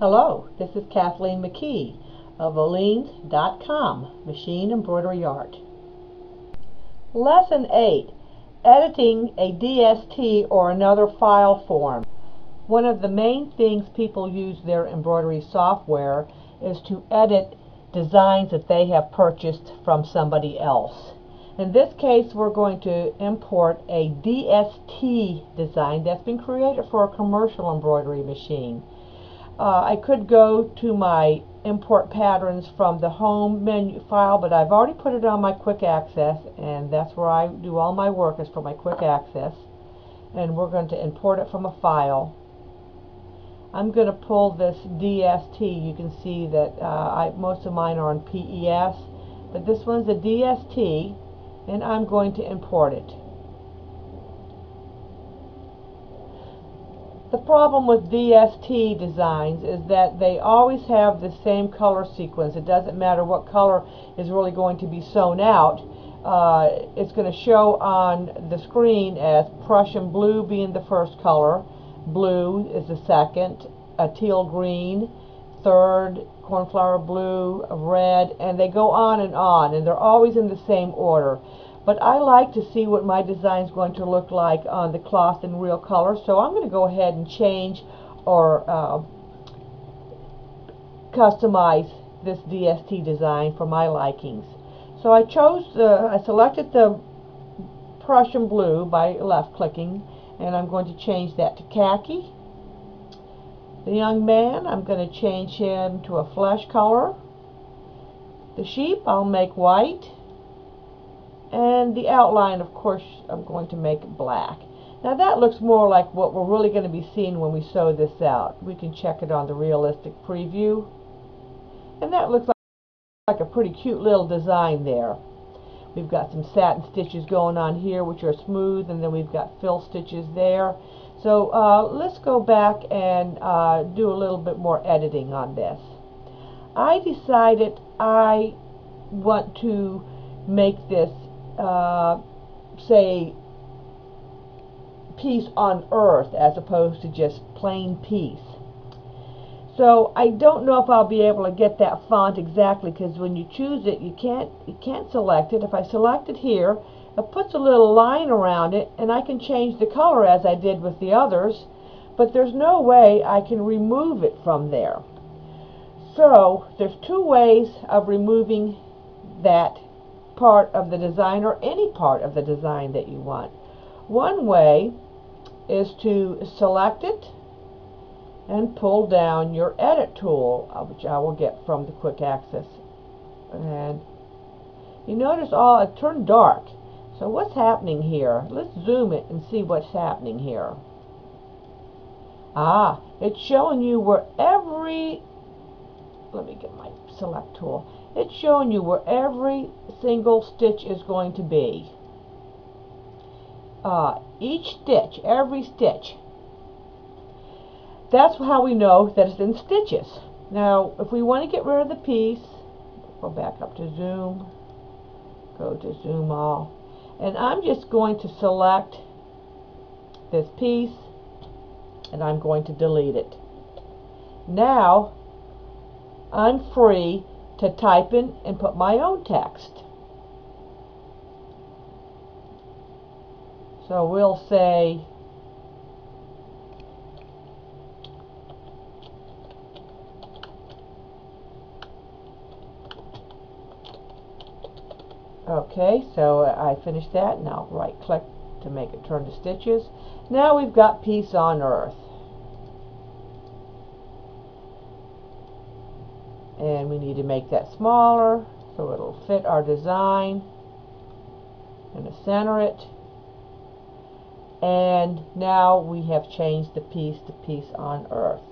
Hello, this is Kathleen McKee of Oleens.com, Machine Embroidery Art. Lesson 8, Editing a DST or another file form. One of the main things people use their embroidery software is to edit designs that they have purchased from somebody else. In this case, we're going to import a DST design that's been created for a commercial embroidery machine. Uh, I could go to my import patterns from the home menu file, but I've already put it on my quick access, and that's where I do all my work is for my quick access. And we're going to import it from a file. I'm going to pull this DST. You can see that uh, I, most of mine are on PES, but this one's a DST, and I'm going to import it. The problem with DST designs is that they always have the same color sequence. It doesn't matter what color is really going to be sewn out. Uh, it's going to show on the screen as Prussian blue being the first color, blue is the second, a teal green, third, cornflower blue, red, and they go on and on, and they're always in the same order. But I like to see what my design is going to look like on the cloth in real color, so I'm going to go ahead and change or uh, customize this DST design for my likings. So I chose the, I selected the Prussian blue by left clicking, and I'm going to change that to khaki. The young man, I'm going to change him to a flesh color. The sheep, I'll make white and the outline of course I'm going to make black. Now that looks more like what we're really going to be seeing when we sew this out. We can check it on the realistic preview. And that looks like, a pretty cute little design there. We've got some satin stitches going on here which are smooth and then we've got fill stitches there. So uh, let's go back and uh, do a little bit more editing on this. I decided I want to make this uh, say, peace on earth as opposed to just plain peace. So I don't know if I'll be able to get that font exactly because when you choose it, you can't you can't select it. If I select it here, it puts a little line around it, and I can change the color as I did with the others. But there's no way I can remove it from there. So there's two ways of removing that part of the design or any part of the design that you want. One way is to select it and pull down your edit tool, uh, which I will get from the quick access. And you notice all it turned dark. So what's happening here? Let's zoom it and see what's happening here. Ah, it's showing you where every, let me get my select tool it's showing you where every single stitch is going to be. Uh, each stitch, every stitch. That's how we know that it's in stitches. Now, if we want to get rid of the piece, go back up to zoom, go to zoom all, and I'm just going to select this piece, and I'm going to delete it. Now, I'm free to type in and put my own text. So we'll say Okay, so I finished that. Now right click to make it turn to stitches. Now we've got Peace on Earth. And we need to make that smaller so it'll fit our design and center it. And now we have changed the piece to peace on earth